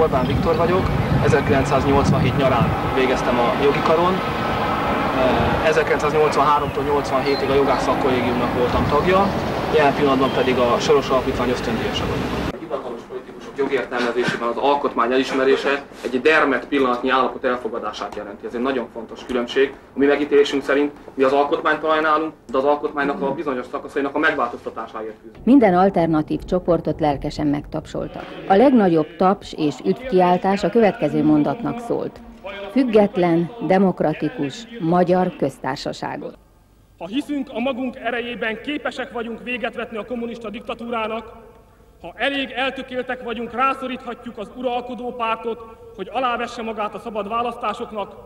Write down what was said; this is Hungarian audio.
Orbán Viktor vagyok, 1987 nyarán végeztem a jogi karon, 1983-tól 87-ig a jogász szakkollégiumnak voltam tagja, jelen pillanatban pedig a Soros Alapítvány ösztöndíjasa vagyok. Jogértelmezésében az alkotmány elismerése egy dermet pillanatnyi állapot elfogadását jelenti. Ez egy nagyon fontos különbség. A mi megítélésünk szerint mi az alkotmányt találnálunk, de az alkotmánynak a bizonyos szakaszainak a megváltoztatásáért küzdünk. Minden alternatív csoportot lelkesen megtapsoltak. A legnagyobb taps és üdvkiáltás a következő mondatnak szólt. Független, demokratikus, magyar köztársaságot. Ha hiszünk a magunk erejében, képesek vagyunk véget vetni a kommunista diktatúrának, ha elég eltökéltek vagyunk, rászoríthatjuk az uralkodó pártot, hogy alávesse magát a szabad választásoknak,